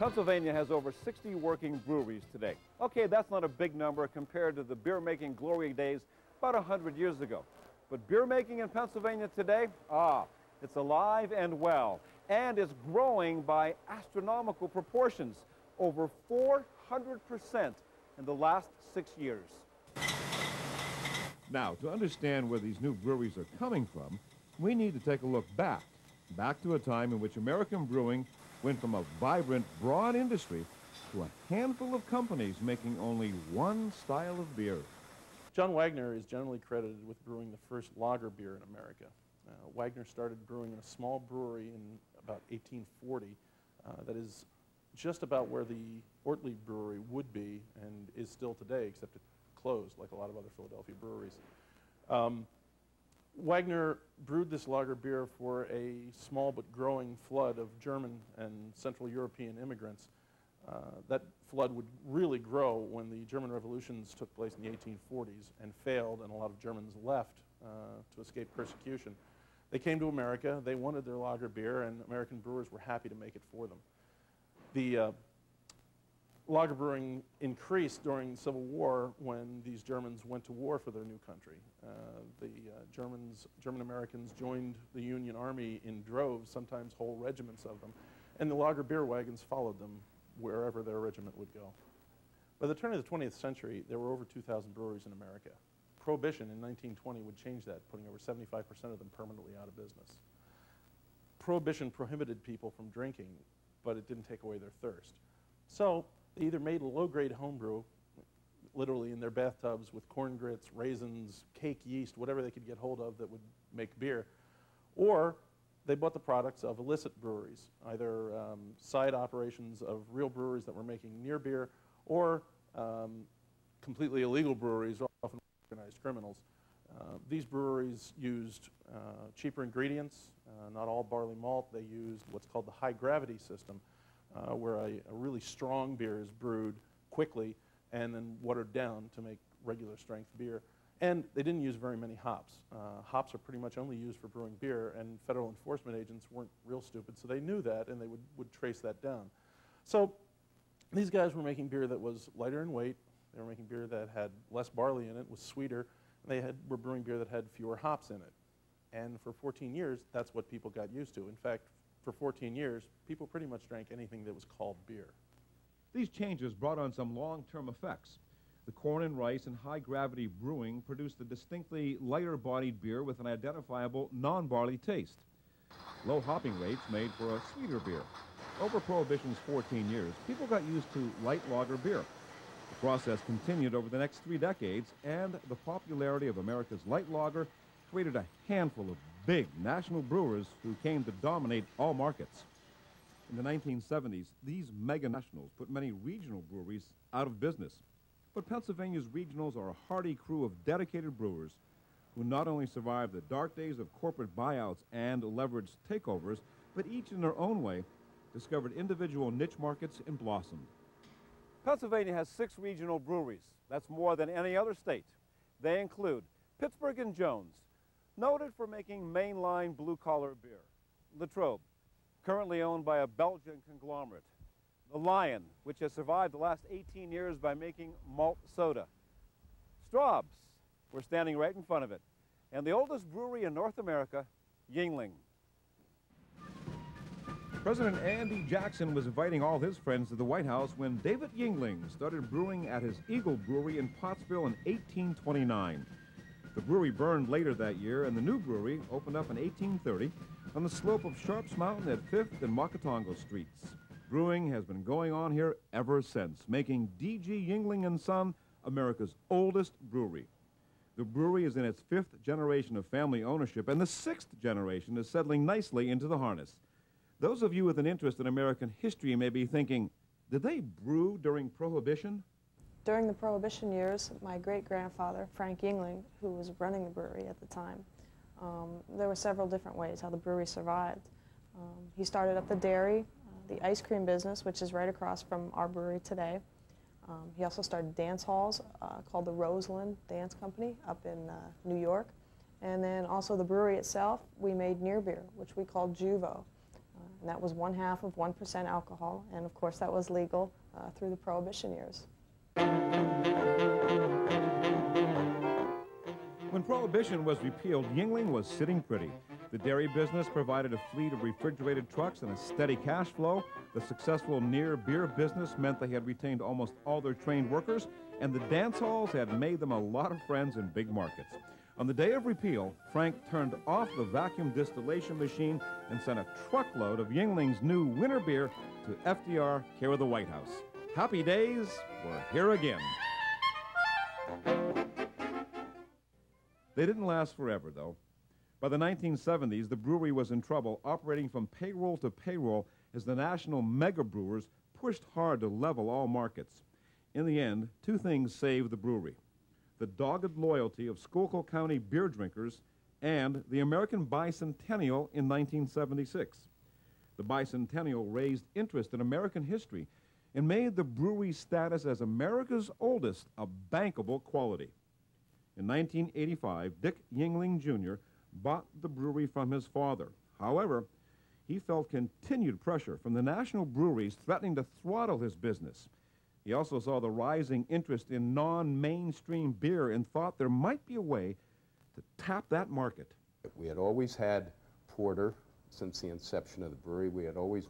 Pennsylvania has over 60 working breweries today. Okay, that's not a big number compared to the beer-making glory days about 100 years ago. But beer making in Pennsylvania today, ah, it's alive and well, and it's growing by astronomical proportions, over 400% in the last six years. Now, to understand where these new breweries are coming from, we need to take a look back, back to a time in which American brewing went from a vibrant, broad industry to a handful of companies making only one style of beer. John Wagner is generally credited with brewing the first lager beer in America. Uh, Wagner started brewing in a small brewery in about 1840 uh, that is just about where the Ortlieb Brewery would be and is still today, except it closed like a lot of other Philadelphia breweries. Um, Wagner brewed this lager beer for a small but growing flood of German and Central European immigrants. Uh, that flood would really grow when the German revolutions took place in the 1840s and failed, and a lot of Germans left uh, to escape persecution. They came to America, they wanted their lager beer, and American brewers were happy to make it for them. The uh, lager brewing increased during the Civil War when these Germans went to war for their new country. Uh, the uh, Germans, German Americans joined the Union Army in droves, sometimes whole regiments of them, and the lager beer wagons followed them wherever their regiment would go. By the turn of the 20th century, there were over 2,000 breweries in America. Prohibition in 1920 would change that, putting over 75% of them permanently out of business. Prohibition prohibited people from drinking, but it didn't take away their thirst. So they either made a low-grade homebrew, literally in their bathtubs with corn grits, raisins, cake yeast, whatever they could get hold of that would make beer, or they bought the products of illicit breweries, either um, side operations of real breweries that were making near beer, or um, completely illegal breweries, often organized criminals. Uh, these breweries used uh, cheaper ingredients, uh, not all barley malt. They used what's called the high gravity system, uh, where a, a, really strong beer is brewed quickly and then watered down to make regular strength beer. And they didn't use very many hops. Uh, hops are pretty much only used for brewing beer, and federal enforcement agents weren't real stupid, so they knew that, and they would, would trace that down. So these guys were making beer that was lighter in weight. They were making beer that had less barley in it, was sweeter. And they had, were brewing beer that had fewer hops in it. And for 14 years, that's what people got used to. In fact, for 14 years, people pretty much drank anything that was called beer. These changes brought on some long-term effects. The corn and rice and high-gravity brewing produced a distinctly lighter-bodied beer with an identifiable non-barley taste. Low hopping rates made for a sweeter beer. Over Prohibition's 14 years, people got used to light lager beer. The process continued over the next three decades, and the popularity of America's light lager created a handful of big national brewers who came to dominate all markets. In the 1970s, these mega nationals put many regional breweries out of business. But Pennsylvania's regionals are a hardy crew of dedicated brewers who not only survived the dark days of corporate buyouts and leveraged takeovers, but each in their own way discovered individual niche markets and blossomed. Pennsylvania has six regional breweries. That's more than any other state. They include Pittsburgh and Jones, noted for making mainline blue-collar beer. Latrobe, currently owned by a Belgian conglomerate. The Lion, which has survived the last 18 years by making malt soda. Straub's, we're standing right in front of it. And the oldest brewery in North America, Yuengling. President Andy Jackson was inviting all his friends to the White House when David Yuengling started brewing at his Eagle Brewery in Pottsville in 1829. The brewery burned later that year, and the new brewery opened up in 1830 on the slope of Sharps Mountain at 5th and Mahantongo Streets. Brewing has been going on here ever since, making D.G. Yuengling & Son America's oldest brewery. The brewery is in its fifth generation of family ownership, and the sixth generation is settling nicely into the harness. Those of you with an interest in American history may be thinking, did they brew during Prohibition? During the Prohibition years, my great-grandfather, Frank Yuengling, who was running the brewery at the time, um, there were several different ways how the brewery survived. Um, he started up the dairy, uh, the ice cream business, which is right across from our brewery today. Um, he also started dance halls uh, called the Roseland Dance Company up in uh, New York. And then also the brewery itself, we made near beer, which we called Juvo. Uh, and that was one half of 1% alcohol, and of course that was legal uh, through the Prohibition years. When Prohibition was repealed, Yuengling was sitting pretty. The dairy business provided a fleet of refrigerated trucks and a steady cash flow. The successful near beer business meant they had retained almost all their trained workers, and the dance halls had made them a lot of friends in big markets. On the day of repeal, Frank turned off the vacuum distillation machine and sent a truckload of Yuengling's new winter beer to FDR, care of the White House. Happy days were here again. They didn't last forever, though. By the 1970s, the brewery was in trouble, operating from payroll to payroll as the national mega brewers pushed hard to level all markets. In the end, two things saved the brewery the dogged loyalty of Schuylkill County beer drinkers and the American Bicentennial in 1976. The Bicentennial raised interest in American history and made the brewery's status as America's oldest a bankable quality. In 1985, Dick Yuengling Jr. bought the brewery from his father. However, he felt continued pressure from the national breweries threatening to throttle his business. He also saw the rising interest in non-mainstream beer and thought there might be a way to tap that market. We had always had porter since the inception of the brewery. We had always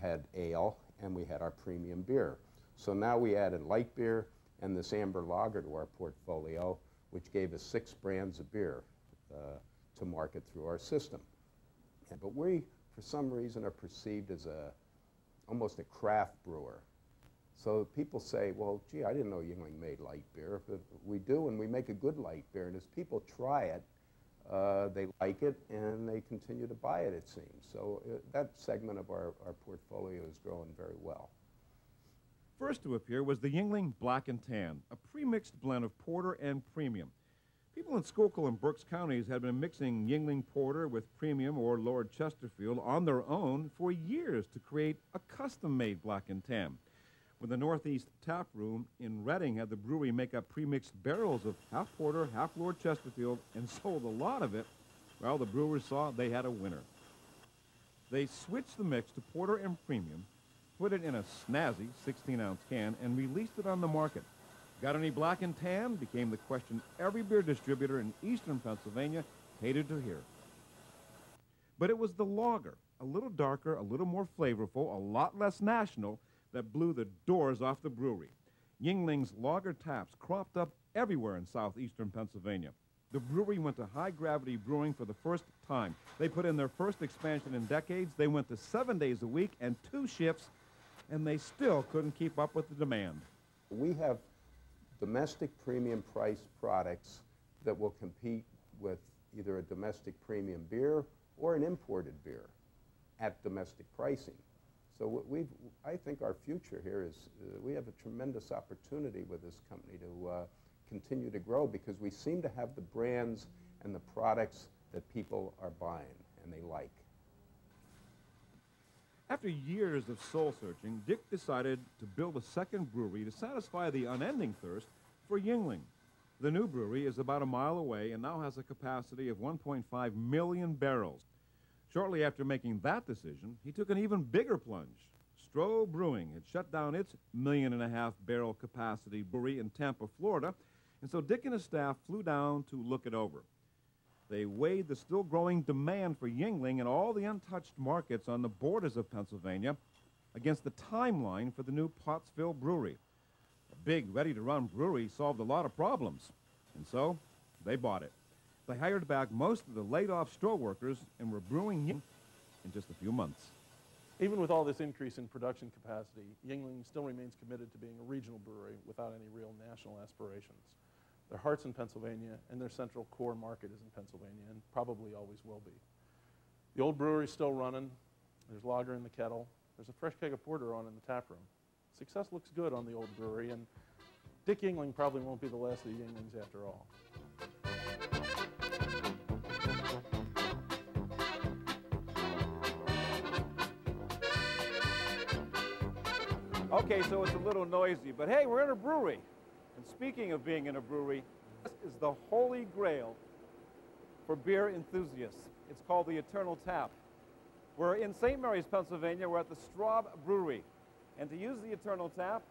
had ale, and we had our premium beer. So now we added light beer and this amber lager to our portfolio, which gave us six brands of beer uh, to market through our system. Yeah, but we, for some reason, are perceived as a almost a craft brewer. So people say, well, gee, I didn't know Yuengling made light beer. But we do, and we make a good light beer. And as people try it, uh, they like it, and they continue to buy it, it seems. So uh, that segment of our, our portfolio is growing very well. First to appear was the Yuengling Black and Tan, a pre-mixed blend of porter and premium. People in Schuylkill and Berks counties had been mixing Yuengling Porter with Premium or Lord Chesterfield on their own for years to create a custom-made Black and Tan. When the Northeast Tap Room in Reading had the brewery make up pre-mixed barrels of half Porter, half Lord Chesterfield, and sold a lot of it, well, the brewers saw they had a winner. They switched the mix to Porter and Premium, put it in a snazzy 16-ounce can, and released it on the market. Got any black and tan? Became the question every beer distributor in eastern Pennsylvania hated to hear. But it was the lager, a little darker, a little more flavorful, a lot less national, that blew the doors off the brewery. Yuengling's lager taps cropped up everywhere in southeastern Pennsylvania. The brewery went to high gravity brewing for the first time. They put in their first expansion in decades. They went to seven days a week and two shifts, and they still couldn't keep up with the demand. We have domestic premium price products that will compete with either a domestic premium beer or an imported beer at domestic pricing. So we've, I think our future here is uh, we have a tremendous opportunity with this company to uh, continue to grow because we seem to have the brands and the products that people are buying and they like. After years of soul searching, Dick decided to build a second brewery to satisfy the unending thirst for Yuengling. The new brewery is about a mile away and now has a capacity of 1.5 million barrels. Shortly after making that decision, he took an even bigger plunge. Stroh Brewing had shut down its million and a half barrel capacity brewery in Tampa, Florida, and so Dick and his staff flew down to look it over. They weighed the still growing demand for Yuengling in all the untouched markets on the borders of Pennsylvania against the timeline for the new Pottsville brewery. A big, ready-to-run brewery solved a lot of problems, and so they bought it. They hired back most of the laid-off Stroh workers and were brewing in just a few months. Even with all this increase in production capacity, Yuengling still remains committed to being a regional brewery without any real national aspirations. Their heart's in Pennsylvania, and their central core market is in Pennsylvania, and probably always will be. The old brewery's still running. There's lager in the kettle. There's a fresh keg of porter on in the tap room. Success looks good on the old brewery, and Dick Yuengling probably won't be the last of the Yuenglings after all. Okay, so it's a little noisy, but hey, we're in a brewery. And speaking of being in a brewery, this is the holy grail for beer enthusiasts. It's called the Eternal Tap. We're in St. Mary's, Pennsylvania. We're at the Straub Brewery. And to use the Eternal Tap,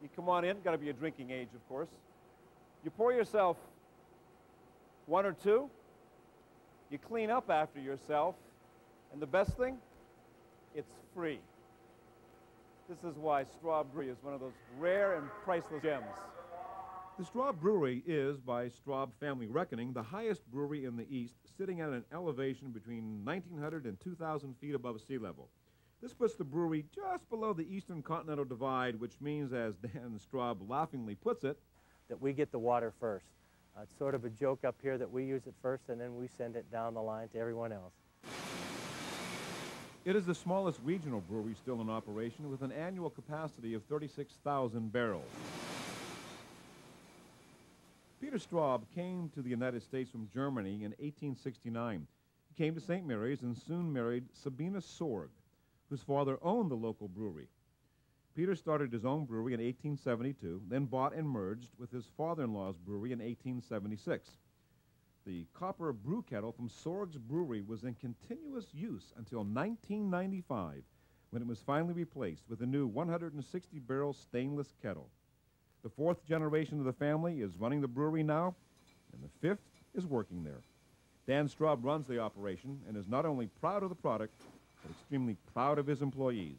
you come on in, got to be a drinking age, of course. You pour yourself one or two, you clean up after yourself, and the best thing, it's free. This is why Straub Brewery is one of those rare and priceless gems. The Straub Brewery is, by Straub family reckoning, the highest brewery in the East, sitting at an elevation between 1,900 and 2,000 feet above sea level. This puts the brewery just below the eastern continental divide, which means, as Dan Straub laughingly puts it, that we get the water first. Uh, it's sort of a joke up here that we use it first and then we send it down the line to everyone else. It is the smallest regional brewery still in operation with an annual capacity of 36,000 barrels. Peter Straub came to the United States from Germany in 1869. He came to St. Mary's and soon married Sabina Sorg, whose father owned the local brewery. Peter started his own brewery in 1872, then bought and merged with his father-in-law's brewery in 1876. The copper brew kettle from Sorg's brewery was in continuous use until 1995, when it was finally replaced with a new 160-barrel stainless kettle. The fourth generation of the family is running the brewery now, and the fifth is working there. Dan Straub runs the operation and is not only proud of the product, but extremely proud of his employees.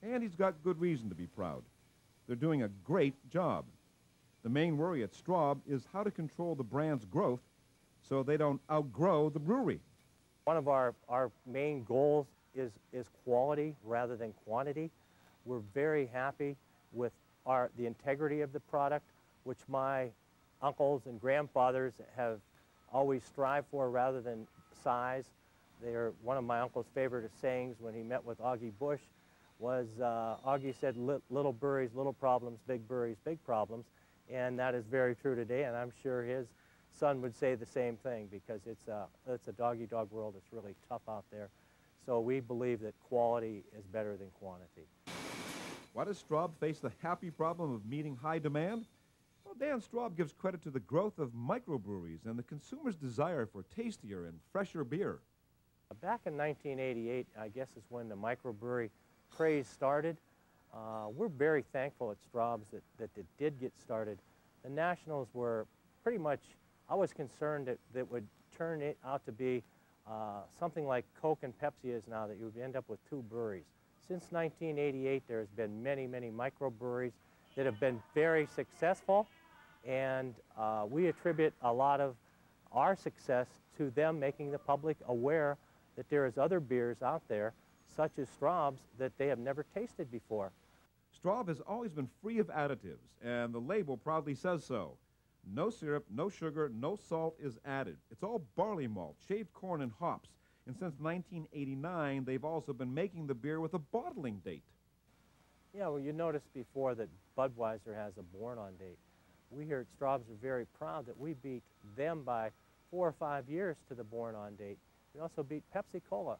And he's got good reason to be proud. They're doing a great job. The main worry at Straub is how to control the brand's growth so they don't outgrow the brewery. One of our, our main goals is, is quality rather than quantity. We're very happy with our, the integrity of the product, which my uncles and grandfathers have always strived for rather than size. They're one of my uncle's favorite sayings when he met with Augie Busch was uh, Augie said, little breweries, little problems, big breweries, big problems. And that is very true today, and I'm sure his son would say the same thing because it's a, it's a dog-eat-dog world. It's really tough out there. So we believe that quality is better than quantity. Why does Straub face the happy problem of meeting high demand? Well, Dan Straub gives credit to the growth of microbreweries and the consumer's desire for tastier and fresher beer. Back in 1988, I guess is when the microbrewery craze started. Uh, we're very thankful at Straub's that, that it did get started. The Nationals were pretty much, I was concerned that that would turn it out to be uh, something like Coke and Pepsi is now, that you would end up with two breweries. Since 1988, there's been many, many microbreweries that have been very successful, and uh, we attribute a lot of our success to them making the public aware that there is other beers out there, such as Straub's, that they have never tasted before. Straub has always been free of additives, and the label proudly says so. No syrup, no sugar, no salt is added. It's all barley malt, shaved corn, and hops. And since 1989, they've also been making the beer with a bottling date. Yeah, well, you noticed before that Budweiser has a born-on date. We here at Straub's are very proud that we beat them by four or five years to the born-on date. We also beat Pepsi-Cola.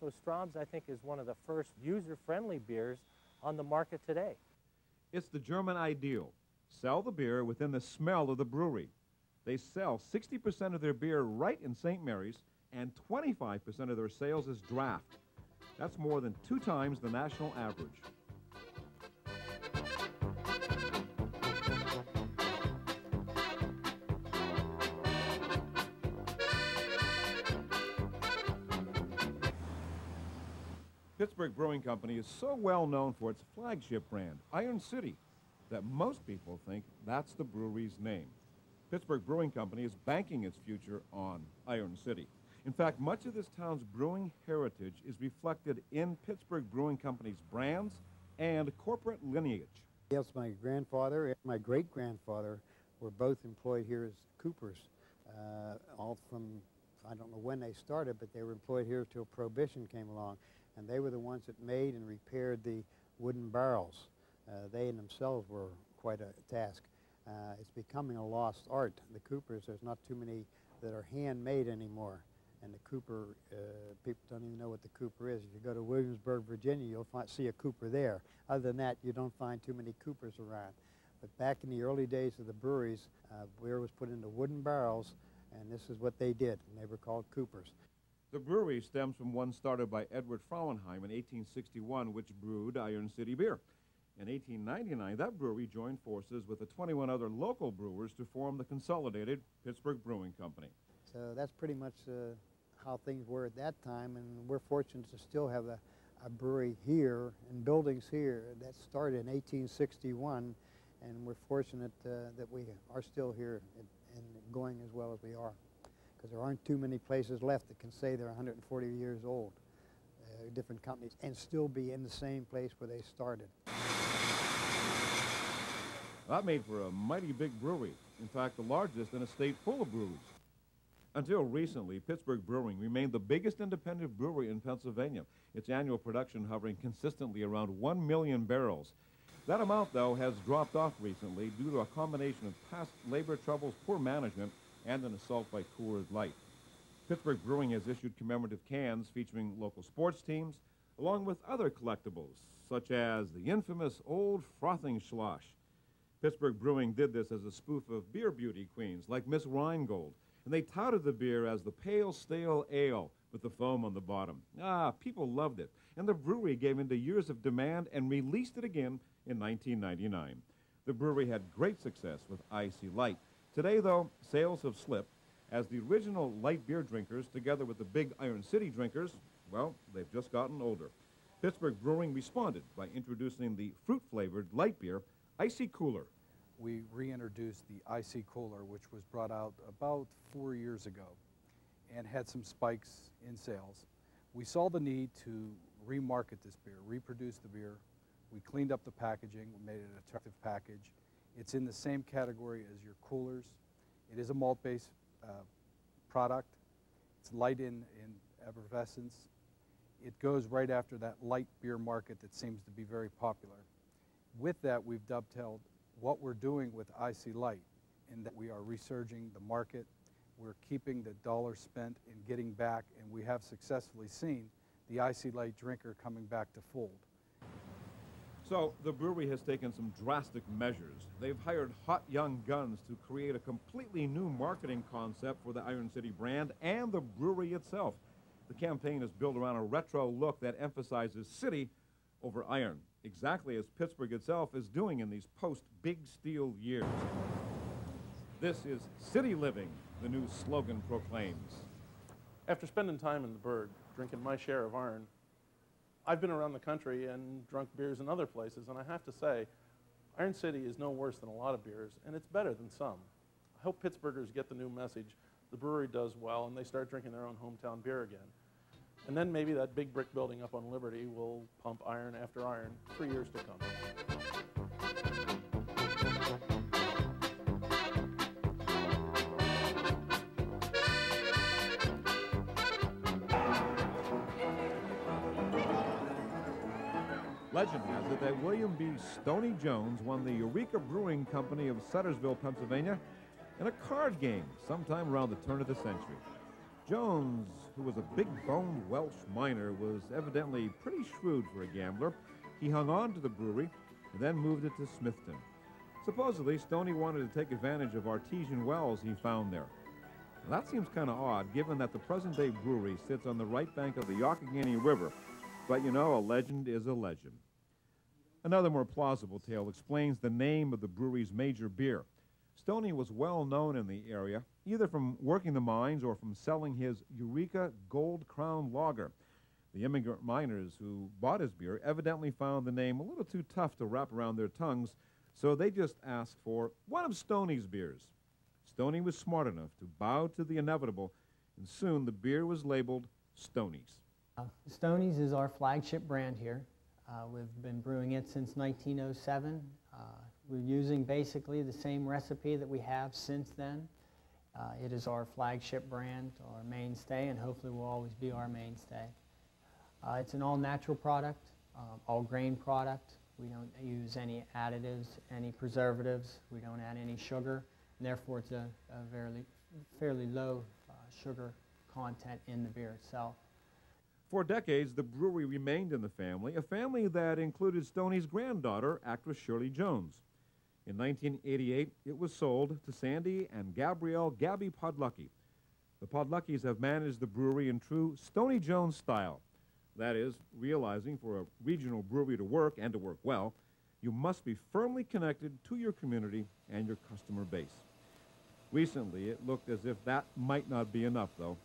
So Straub's, I think, is one of the first user-friendly beers on the market today. It's the German ideal. Sell the beer within the smell of the brewery. They sell 60% of their beer right in St. Mary's, and 25% of their sales is draft. That's more than two times the national average. Pittsburgh Brewing Company is so well known for its flagship brand, Iron City, that most people think that's the brewery's name. Pittsburgh Brewing Company is banking its future on Iron City. In fact, much of this town's brewing heritage is reflected in Pittsburgh Brewing Company's brands and corporate lineage. Yes, my grandfather and my great-grandfather were both employed here as coopers, uh, all from, I don't know when they started, but they were employed here until Prohibition came along and they were the ones that made and repaired the wooden barrels. Uh, they themselves were quite a task. Uh, it's becoming a lost art. The coopers, there's not too many that are handmade anymore. And the cooper, uh, people don't even know what the cooper is. If you go to Williamsburg, Virginia, you'll find, see a cooper there. Other than that, you don't find too many coopers around. But back in the early days of the breweries, uh, beer was put into wooden barrels, and this is what they did, and they were called coopers. The brewery stems from one started by Edward Frauenheim in 1861, which brewed Iron City beer. In 1899, that brewery joined forces with the 21 other local brewers to form the consolidated Pittsburgh Brewing Company. So that's pretty much uh, how things were at that time, and we're fortunate to still have a, a brewery here and buildings here that started in 1861, and we're fortunate uh, that we are still here and, going as well as we are, because there aren't too many places left that can say they're 140 years old, uh, different companies, and still be in the same place where they started. That made for a mighty big brewery. In fact, the largest in a state full of breweries. Until recently, Pittsburgh Brewing remained the biggest independent brewery in Pennsylvania, its annual production hovering consistently around 1 million barrels. That amount, though, has dropped off recently due to a combination of past labor troubles, poor management, and an assault by Coors Light. Pittsburgh Brewing has issued commemorative cans featuring local sports teams, along with other collectibles, such as the infamous Old Frothing Schloss. Pittsburgh Brewing did this as a spoof of beer beauty queens like Miss Rheingold, and they touted the beer as the pale, stale ale with the foam on the bottom. Ah, people loved it, and the brewery gave into years of demand and released it again in 1999. The brewery had great success with IC Light. Today, though, sales have slipped as the original light beer drinkers, together with the big Iron City drinkers, well, they've just gotten older. Pittsburgh Brewing responded by introducing the fruit-flavored light beer, Icy Cooler we reintroduced the Icy Cooler, which was brought out about four years ago and had some spikes in sales. We saw the need to remarket this beer, reproduce the beer. We cleaned up the packaging, we made it an attractive package. It's in the same category as your coolers. It is a malt-based uh, product. It's light in, in effervescence. It goes right after that light beer market that seems to be very popular. With that, we've dovetailed what we're doing with IC Light in that we are resurging the market, we're keeping the dollar spent in getting back, and we have successfully seen the IC Light drinker coming back to fold. So the brewery has taken some drastic measures. They've hired hot young guns to create a completely new marketing concept for the Iron City brand and the brewery itself. The campaign is built around a retro look that emphasizes city over iron exactly as Pittsburgh itself is doing in these post-Big Steel years. This is city living, the new slogan proclaims. After spending time in the Burgh, drinking my share of iron, I've been around the country and drunk beers in other places, and I have to say, Iron City is no worse than a lot of beers, and it's better than some. I hope Pittsburghers get the new message. The brewery does well, and they start drinking their own hometown beer again. And then maybe that big brick building up on Liberty will pump iron after iron for years to come. Legend has it that William B. Stony Jones won the Eureka Brewing Company of Suttersville, Pennsylvania in a card game sometime around the turn of the century. Jones, who was a big-boned Welsh miner, was evidently pretty shrewd for a gambler. He hung on to the brewery and then moved it to Smithton. Supposedly, Stoney wanted to take advantage of artesian wells he found there. Now, that seems kind of odd, given that the present-day brewery sits on the right bank of the Youghiogheny River. But you know, a legend is a legend. Another more plausible tale explains the name of the brewery's major beer. Stoney was well known in the area, either from working the mines or from selling his Eureka Gold Crown Lager. The immigrant miners who bought his beer evidently found the name a little too tough to wrap around their tongues, so they just asked for one of Stony's beers. Stony was smart enough to bow to the inevitable, and soon the beer was labeled Stony's. Uh, Stony's is our flagship brand here. Uh, we've been brewing it since 1907. Uh, we're using basically the same recipe that we have since then. Uh, it is our flagship brand, our mainstay, and hopefully will always be our mainstay. Uh, it's an all-natural product, um, all-grain product. We don't use any additives, any preservatives. We don't add any sugar, and therefore it's a, a fairly, fairly low uh, sugar content in the beer itself. For decades, the brewery remained in the family, a family that included Stoney's granddaughter, actress Shirley Jones. In 1988, it was sold to Sandy and Gabrielle Gabby Podlucky. The Podluckys have managed the brewery in true Stony Jones style. That is, realizing for a regional brewery to work and to work well, you must be firmly connected to your community and your customer base. Recently, it looked as if that might not be enough, though.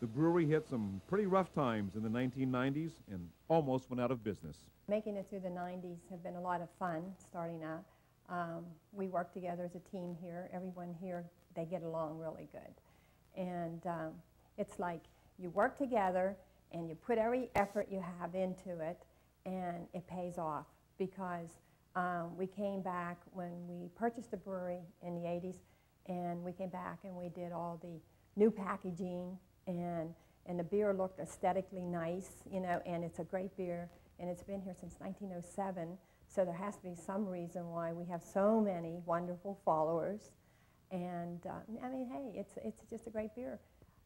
The brewery hit some pretty rough times in the 1990s and almost went out of business. Making it through the 90s have been a lot of fun starting out. Um, we work together as a team here. Everyone here, they get along really good. And um, it's like you work together and you put every effort you have into it and it pays off because um, we came back when we purchased the brewery in the 80s and we came back and we did all the new packaging and and the beer looked aesthetically nice, you know, and it's a great beer and it's been here since 1907. So there has to be some reason why we have so many wonderful followers. And uh, I mean, hey, it's it's just a great beer.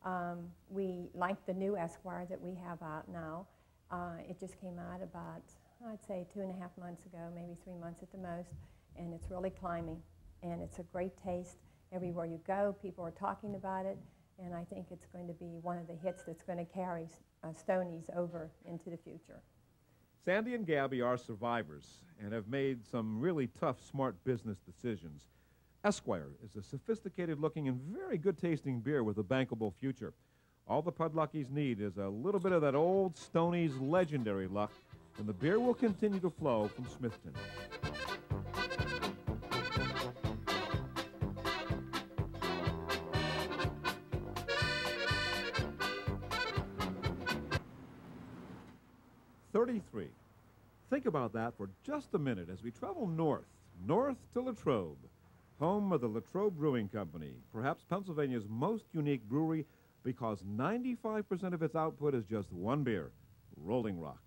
Um, we like the new Esquire that we have out now. Uh, it just came out about, I'd say, two and a half months ago, maybe three months at the most, and it's really climbing. And it's a great taste. Everywhere you go, people are talking about it, and I think it's going to be one of the hits that's going to carry uh, Stonies over into the future. Sandy and Gabby are survivors and have made some really tough, smart business decisions. Esquire is a sophisticated looking and very good tasting beer with a bankable future. All the Podluckys need is a little bit of that old Stoney's legendary luck, and the beer will continue to flow from Smithton. Think about that for just a minute as we travel north, north to Latrobe home of the Latrobe Brewing Company, perhaps Pennsylvania's most unique brewery because 95% of its output is just one beer, Rolling Rock.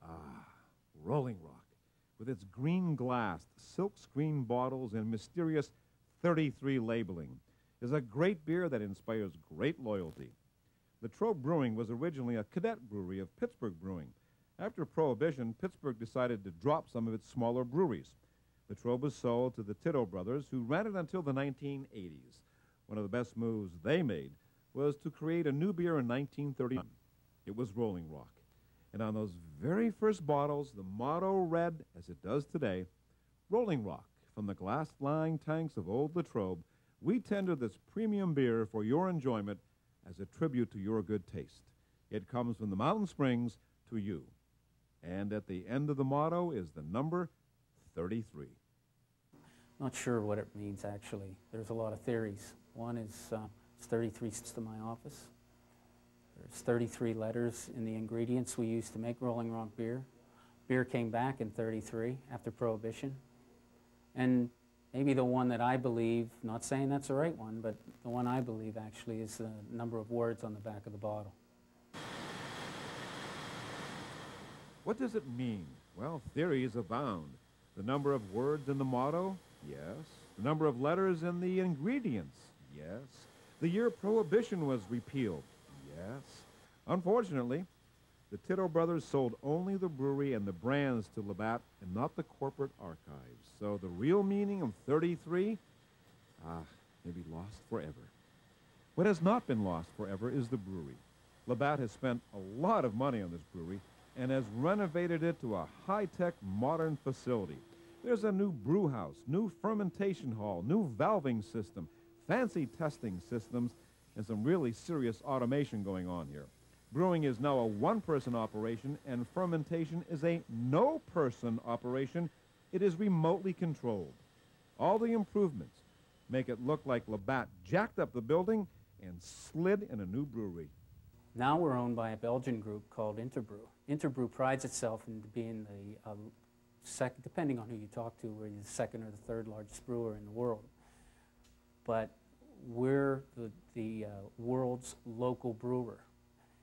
Ah, Rolling Rock, with its green glass, silk screen bottles, and mysterious 33 labeling, is a great beer that inspires great loyalty. Latrobe Brewing was originally a cadet brewery of Pittsburgh Brewing. After Prohibition, Pittsburgh decided to drop some of its smaller breweries. Latrobe was sold to the Tito brothers, who ran it until the 1980s. One of the best moves they made was to create a new beer in 1931. It was Rolling Rock. And on those very first bottles, the motto read, as it does today, Rolling Rock, from the glass-lined tanks of old Latrobe, we tender this premium beer for your enjoyment as a tribute to your good taste. It comes from the mountain springs to you. And at the end of the motto is the number 33. Not sure what it means actually. There's a lot of theories. One is uh, it's 33 steps to my office. There's 33 letters in the ingredients we use to make Rolling Rock beer. Beer came back in 33 after Prohibition. And maybe the one that I believe, not saying that's the right one, but the one I believe actually is the number of words on the back of the bottle. What does it mean? Well, theories abound. The number of words in the motto? Yes. The number of letters in the ingredients? Yes. The year Prohibition was repealed? Yes. Unfortunately, the Tito brothers sold only the brewery and the brands to Labatt and not the corporate archives. So the real meaning of 33, ah, may be lost forever. What has not been lost forever is the brewery. Labatt has spent a lot of money on this brewery and has renovated it to a high-tech modern facility. There's a new brew house, new fermentation hall, new valving system, fancy testing systems, and some really serious automation going on here. Brewing is now a one-person operation, and fermentation is a no-person operation. It is remotely controlled. All the improvements make it look like Labatt jacked up the building and slid in a new brewery. Now we're owned by a Belgian group called Interbrew. Interbrew prides itself in being the uh, second, depending on who you talk to, we're the second or the third largest brewer in the world. But we're the, the uh, world's local brewer.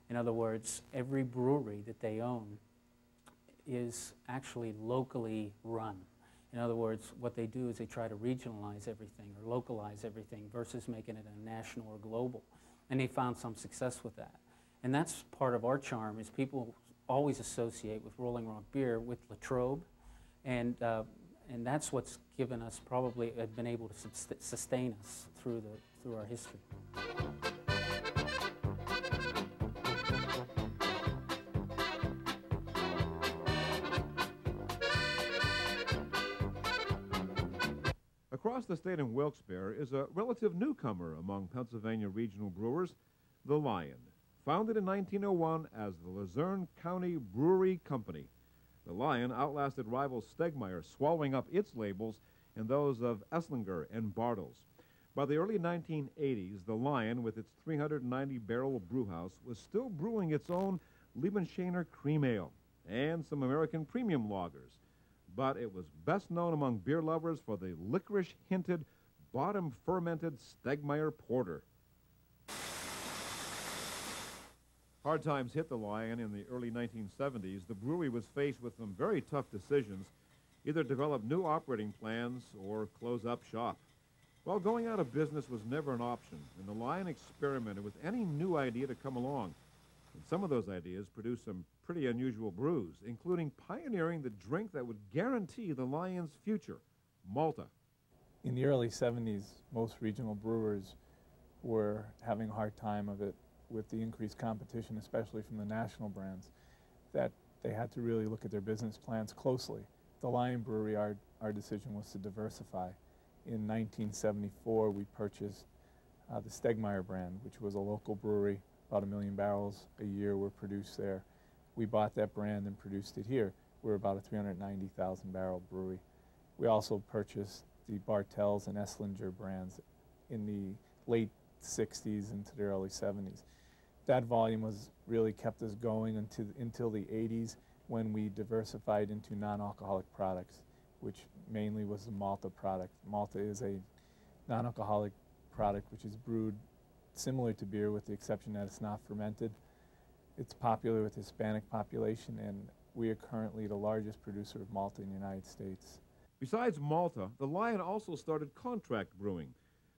In other words, every brewery that they own is actually locally run. In other words, what they do is they try to regionalize everything or localize everything versus making it a national or global. And they found some success with that. And that's part of our charm is people always associate with Rolling Rock beer with Latrobe, and uh, and that's what's given us probably uh, been able to sustain us through the through our history. Across the state in Wilkes-Barre is a relative newcomer among Pennsylvania regional brewers, the Lion. Founded in 1901 as the Luzerne County Brewery Company, the Lion outlasted rival Stegmaier, swallowing up its labels and those of Esslinger and Bartels. By the early 1980s, the Lion, with its 390-barrel brewhouse, was still brewing its own Liebotschaner cream ale and some American premium lagers. But it was best known among beer lovers for the licorice-hinted, bottom-fermented Stegmaier Porter. Hard times hit the Lion in the early 1970s. The brewery was faced with some very tough decisions, either develop new operating plans or close up shop. Well, going out of business was never an option, and the Lion experimented with any new idea to come along. And some of those ideas produced some pretty unusual brews, including pioneering the drink that would guarantee the Lion's future, Malta. In the early 70s, most regional brewers were having a hard time of it with the increased competition, especially from the national brands, that they had to really look at their business plans closely. The Lion Brewery, our, our decision was to diversify. In 1974, we purchased uh, the Stegmaier brand, which was a local brewery. About a million barrels a year were produced there. We bought that brand and produced it here. We're about a 390,000 barrel brewery. We also purchased the Bartels and Esslinger brands in the late 60s into the early 70s that volume was really kept us going until, until the 80s when we diversified into non-alcoholic products, which mainly was the Malta product. Malta is a non-alcoholic product which is brewed similar to beer with the exception that it's not fermented. It's popular with the Hispanic population and we are currently the largest producer of Malta in the United States. Besides Malta, the Lion also started contract brewing.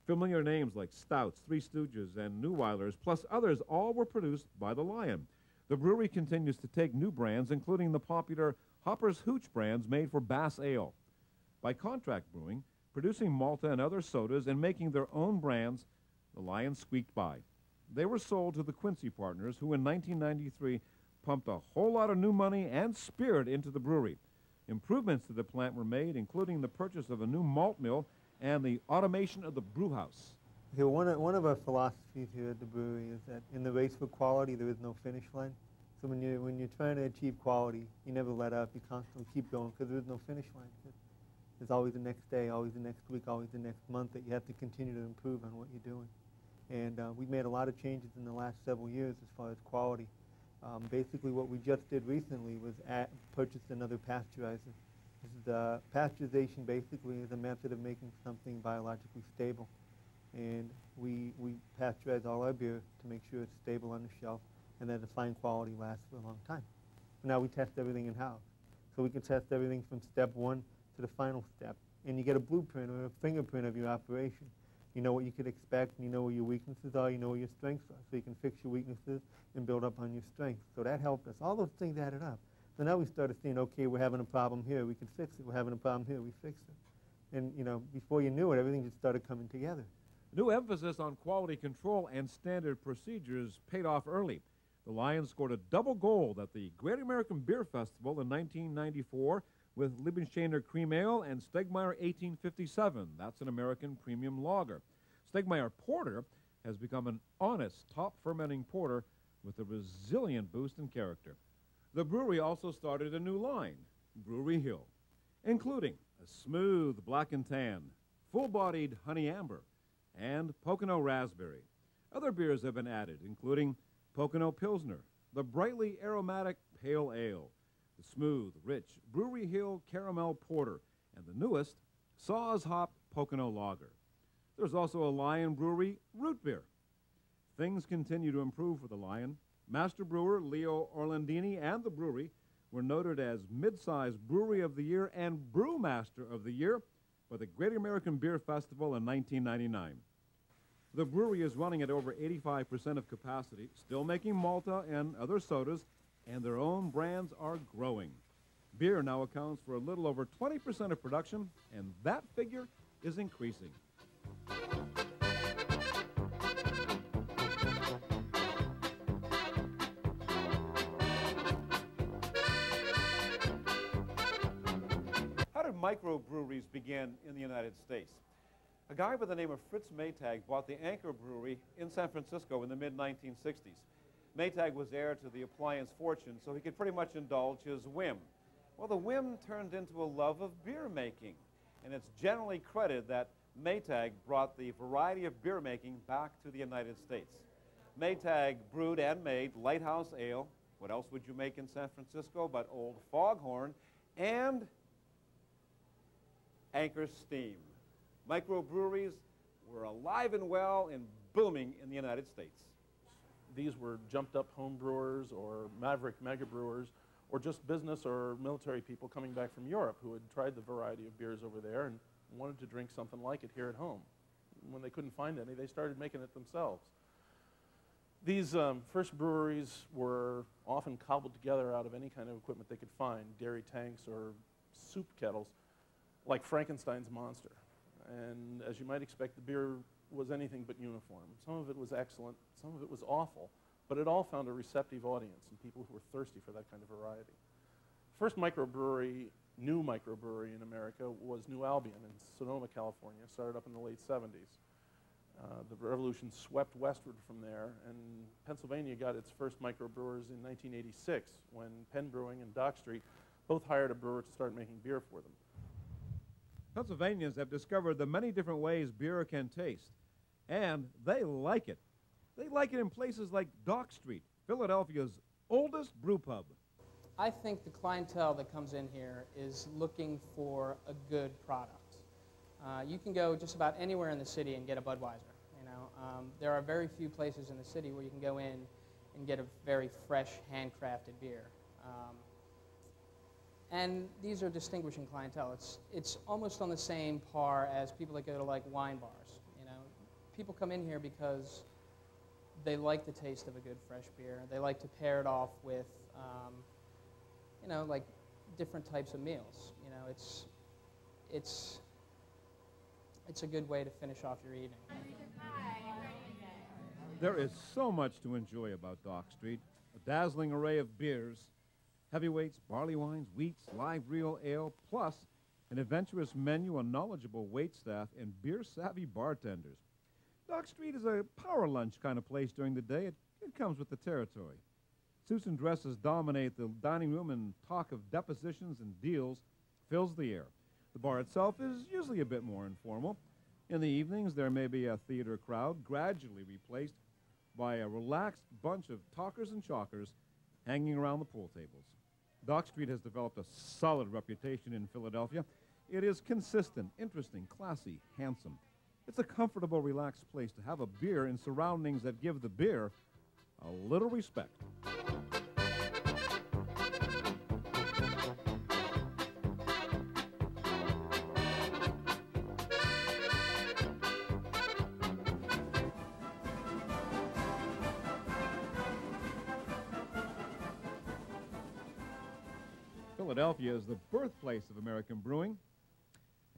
Familiar names like Stoudt's, Three Stooges, and Neuweilers, plus others, all were produced by the Lion. The brewery continues to take new brands, including the popular Hooper's Hooch brands made for Bass Ale. By contract brewing, producing Malta and other sodas, and making their own brands, the Lion squeaked by. They were sold to the Quincy Partners, who in 1993 pumped a whole lot of new money and spirit into the brewery. Improvements to the plant were made, including the purchase of a new malt mill and the automation of the brew house. Okay, one of, one of our philosophies here at the brewery is that in the race for quality, there is no finish line. So when you're, when you're trying to achieve quality, you never let up. You constantly keep going because there is no finish line. There's always the next day, always the next week, always the next month that you have to continue to improve on what you're doing. And uh, we've made a lot of changes in the last several years as far as quality. Um, basically, what we just did recently was at, purchased another pasteurizer. The pasteurization basically is a method of making something biologically stable. And we, we pasteurize all our beer to make sure it's stable on the shelf and that the fine quality lasts for a long time. Now we test everything in-house. So we can test everything from step one to the final step. And you get a blueprint or a fingerprint of your operation. You know what you could expect, and you know where your weaknesses are, you know where your strengths are. So you can fix your weaknesses and build up on your strengths. So that helped us. All those things added up. So now we started seeing, okay, we're having a problem here, we can fix it. We're having a problem here, we fix it. And, you know, before you knew it, everything just started coming together. New emphasis on quality control and standard procedures paid off early. The Lions scored a double gold at the Great American Beer Festival in 1994 with Liebotschaner Cream Ale and Stegmaier 1857. That's an American premium lager. Stegmaier Porter has become an honest top fermenting porter with a resilient boost in character. The brewery also started a new line, Brewery Hill, including a smooth black and tan, full-bodied honey amber, and Pocono raspberry. Other beers have been added, including Pocono Pilsner, the brightly aromatic pale ale, the smooth, rich Brewery Hill caramel porter, and the newest Saaz Hop Pocono Lager. There's also a Lion Brewery root beer. Things continue to improve for the Lion. Master brewer Leo Orlandini and the brewery were noted as Midsize Brewery of the Year and Brewmaster of the Year by the Great American Beer Festival in 1999. The brewery is running at over 85% of capacity, still making Malta and other sodas, and their own brands are growing. Beer now accounts for a little over 20% of production, and that figure is increasing. Microbreweries began in the United States? A guy by the name of Fritz Maytag bought the Anchor Brewery in San Francisco in the mid-1960s. Maytag was heir to the appliance fortune, so he could pretty much indulge his whim. Well, the whim turned into a love of beer making, and it's generally credited that Maytag brought the variety of beer making back to the United States. Maytag brewed and made Lighthouse Ale. What else would you make in San Francisco but Old Foghorn and Anchor Steam? Microbreweries were alive and well and booming in the United States. These were jumped up home brewers or maverick mega brewers or just business or military people coming back from Europe who had tried the variety of beers over there and wanted to drink something like it here at home. When they couldn't find any, they started making it themselves. These um, first breweries were often cobbled together out of any kind of equipment they could find, dairy tanks or soup kettles, like Frankenstein's monster. And as you might expect, the beer was anything but uniform. Some of it was excellent, some of it was awful, but it all found a receptive audience and people who were thirsty for that kind of variety. First microbrewery new microbrewery in America was New Albion in Sonoma, California, started up in the late 70s. Uh, the revolution swept westward from there, and Pennsylvania got its first microbrewers in 1986 when Penn Brewing and Dock Street both hired a brewer to start making beer for them. Pennsylvanians have discovered the many different ways beer can taste, and they like it. They like it in places like Dock Street, Philadelphia's oldest brew pub. I think the clientele that comes in here is looking for a good product. Uh, you can go just about anywhere in the city and get a Budweiser. You know, um, there are very few places in the city where you can go in and get a very fresh, handcrafted beer. Um, and these are distinguishing clientele. It's, it's almost on the same par as people that go to like wine bars. You know, people come in here because they like the taste of a good fresh beer. They like to pair it off with um, you know, like different types of meals. You know, it's it's it's a good way to finish off your evening. There is so much to enjoy about Dock Street. A dazzling array of beers, heavyweights, barley wines, wheats, live real ale, plus an adventurous menu, a knowledgeable wait staff, and beer-savvy bartenders. Dock Street is a power lunch kind of place during the day. It, it comes with the territory. Suits and dresses dominate the dining room, and talk of depositions and deals fills the air. The bar itself is usually a bit more informal. In the evenings, there may be a theater crowd, gradually replaced by a relaxed bunch of talkers and chalkers hanging around the pool tables. Dock Street has developed a solid reputation in Philadelphia. It is consistent, interesting, classy, handsome. It's a comfortable, relaxed place to have a beer in surroundings that give the beer a little respect. Philadelphia is the birthplace of American brewing.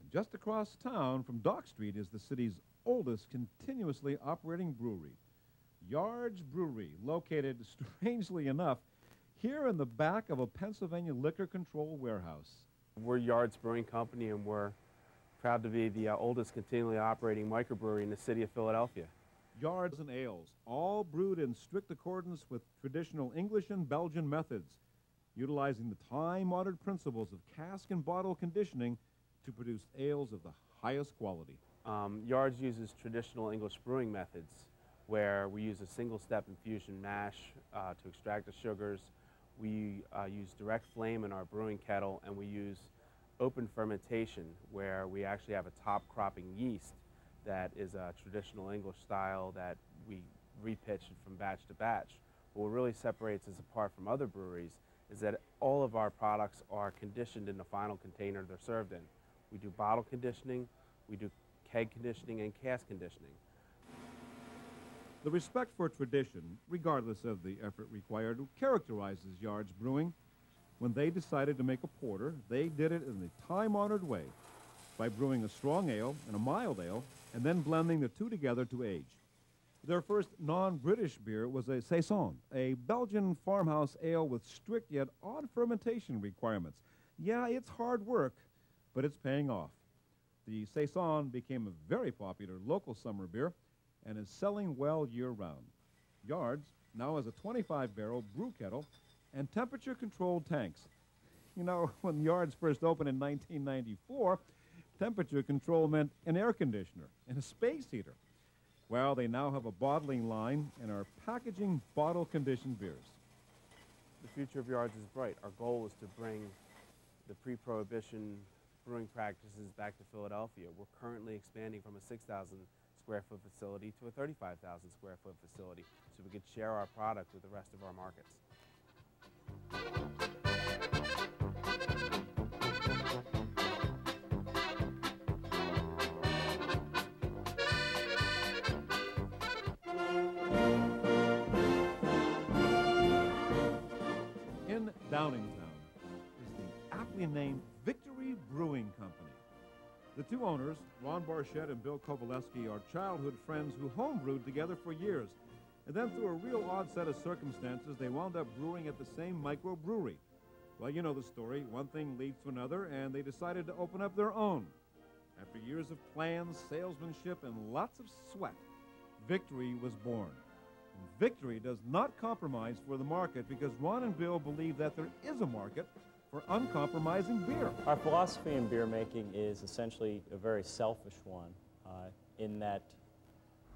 And just across town from Dock Street is the city's oldest continuously operating brewery. Yard's Brewery, located, strangely enough, here in the back of a Pennsylvania liquor control warehouse. We're Yards Brewing Company, and we're proud to be the uh, oldest continually operating microbrewery in the city of Philadelphia. Yards and ales, all brewed in strict accordance with traditional English and Belgian methods, utilizing the time-honored principles of cask and bottle conditioning to produce ales of the highest quality. Um, Yards uses traditional English brewing methods where we use a single-step infusion mash uh, to extract the sugars. We uh, use direct flame in our brewing kettle, and we use open fermentation, where we actually have a top cropping yeast that is a traditional English style that we repitch from batch to batch. What really separates us apart from other breweries is that all of our products are conditioned in the final container they're served in. We do bottle conditioning, we do keg conditioning, and cask conditioning. The respect for tradition, regardless of the effort required, characterizes Yards Brewing. When they decided to make a porter, they did it in the time-honored way by brewing a strong ale and a mild ale and then blending the two together to age. Their first non-British beer was a Saison, a Belgian farmhouse ale with strict yet odd fermentation requirements. Yeah, it's hard work, but it's paying off. The Saison became a very popular local summer beer and is selling well year-round. Yards now has a 25-barrel brew kettle and temperature-controlled tanks. You know, when Yards first opened in 1994, temperature control meant an air conditioner and a space heater. Well, they now have a bottling line and are packaging bottle-conditioned beers. The future of Yards is bright. Our goal is to bring the pre-prohibition brewing practices back to Philadelphia. We're currently expanding from a 6,000 square foot facility to a 35,000 square foot facility so we could share our product with the rest of our markets. Downingtown is the aptly named Victory Brewing Company. The two owners, Ron Barchet and Bill Covaleski, are childhood friends who homebrewed together for years. And then through a real odd set of circumstances, they wound up brewing at the same microbrewery. Well, you know the story. One thing leads to another, and they decided to open up their own. After years of plans, salesmanship, and lots of sweat, Victory was born. Victory does not compromise for the market because Ron and Bill believe that there is a market for uncompromising beer. Our philosophy in beer making is essentially a very selfish one uh, in that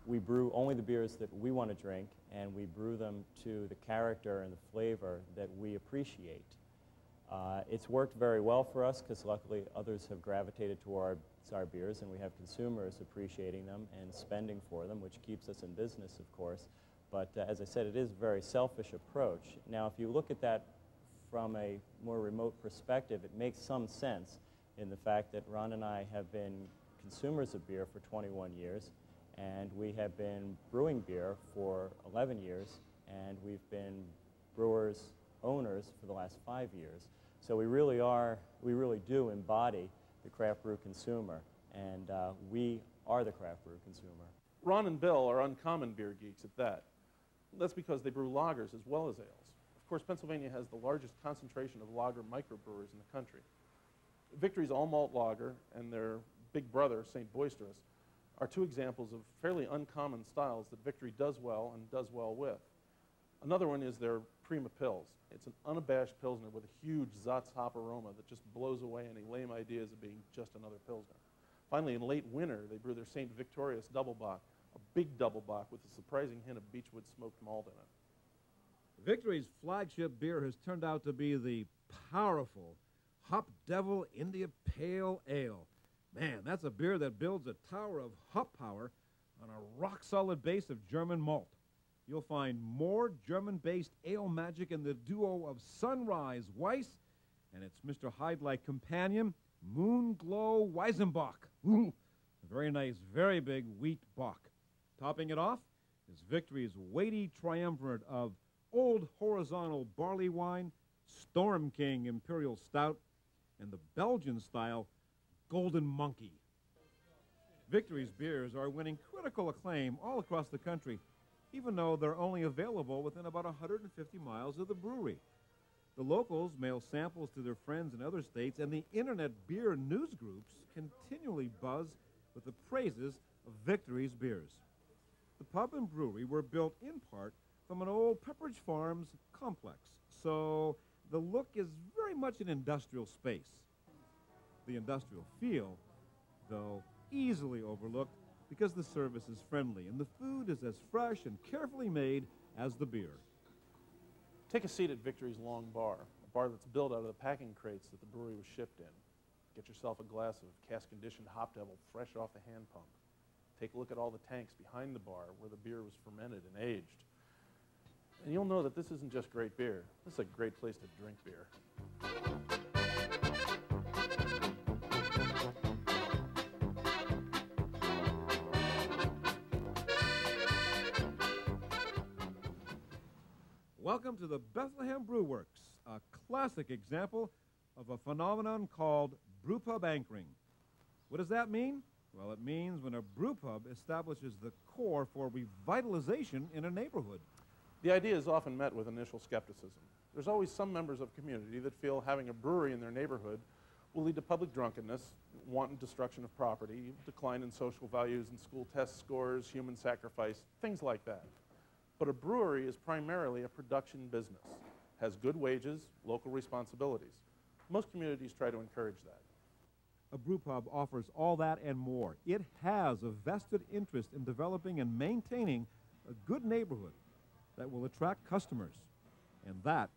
we brew only the beers that we want to drink and we brew them to the character and the flavor that we appreciate. Uh, it's worked very well for us because luckily others have gravitated towards our beers and we have consumers appreciating them and spending for them, which keeps us in business, of course. But uh, as I said, it is a very selfish approach. Now, if you look at that from a more remote perspective, it makes some sense in the fact that Ron and I have been consumers of beer for 21 years, and we have been brewing beer for 11 years, and we've been brewers owners for the last five years. So we really are, we really do embody the craft brew consumer, and uh, we are the craft brew consumer. Ron and Bill are uncommon beer geeks at that. That's because they brew lagers as well as ales. Of course, Pennsylvania has the largest concentration of lager microbrewers in the country. Victory's all malt lager and their big brother, St. Boisterous, are two examples of fairly uncommon styles that Victory does well and does well with. Another one is their Prima Pils. It's an unabashed Pilsner with a huge Saaz hop aroma that just blows away any lame ideas of being just another Pilsner. Finally, in late winter, they brew their St. Victorious Double Bock, big double bock with a surprising hint of beechwood smoked malt in it. Victory's flagship beer has turned out to be the powerful Hop Devil India Pale Ale. Man, that's a beer that builds a tower of hop power on a rock solid base of German malt. You'll find more German based ale magic in the duo of Sunrise Weiss and its Mr. Hyde like companion, Moonglow Weizenbock. Ooh, a very nice, very big wheat bock. Topping it off is Victory's weighty triumvirate of Old Horizontal Barley Wine, Storm King Imperial Stout, and the Belgian style Golden Monkey. Victory's beers are winning critical acclaim all across the country, even though they're only available within about 150 miles of the brewery. The locals mail samples to their friends in other states, and the internet beer news groups continually buzz with the praises of Victory's beers. The pub and brewery were built in part from an old Pepperidge Farms complex, so the look is very much an industrial space. The industrial feel, though, easily overlooked because the service is friendly and the food is as fresh and carefully made as the beer. Take a seat at Victory's Long Bar, a bar that's built out of the packing crates that the brewery was shipped in. Get yourself a glass of cask-conditioned Hop Devil fresh off the hand pump. Take a look at all the tanks behind the bar where the beer was fermented and aged. And you'll know that this isn't just great beer. This is a great place to drink beer. Welcome to the Bethlehem Brew Works, a classic example of a phenomenon called brewpub anchoring. What does that mean? Well, it means when a brewpub establishes the core for revitalization in a neighborhood. The idea is often met with initial skepticism. There's always some members of community that feel having a brewery in their neighborhood will lead to public drunkenness, wanton destruction of property, decline in social values and school test scores, human sacrifice, things like that. But a brewery is primarily a production business, has good wages, local responsibilities. Most communities try to encourage that. A brew pub offers all that and more. It has a vested interest in developing and maintaining a good neighborhood that will attract customers. And that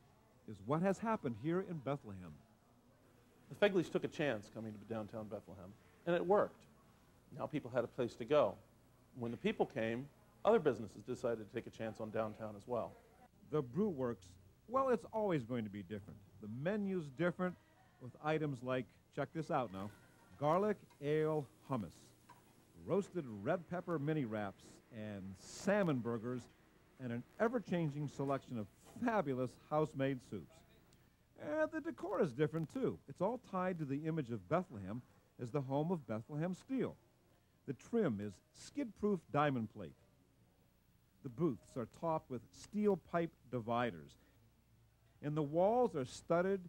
is what has happened here in Bethlehem. The Fegleys took a chance coming to downtown Bethlehem, and it worked. Now people had a place to go. When the people came, other businesses decided to take a chance on downtown as well. The Brew Works, well, it's always going to be different. The menu's different with items like, check this out now, garlic ale hummus, roasted red pepper mini wraps, and salmon burgers, and an ever-changing selection of fabulous house-made soups. And the decor is different, too. It's all tied to the image of Bethlehem as the home of Bethlehem Steel. The trim is skid-proof diamond plate. The booths are topped with steel pipe dividers. And the walls are studded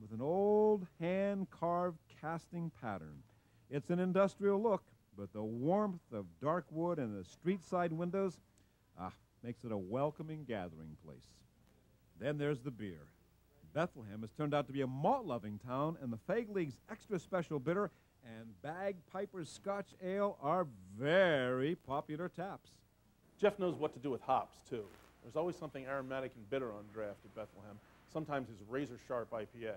with an old hand-carved casting pattern. It's an industrial look, but the warmth of dark wood and the street-side windows ah, makes it a welcoming gathering place. Then there's the beer. Bethlehem has turned out to be a malt-loving town, and the Fegleys Extra Special Bitter and Bagpiper's Scotch Ale are very popular taps. Jeff knows what to do with hops, too. There's always something aromatic and bitter on draft at Bethlehem, sometimes his razor-sharp IPA.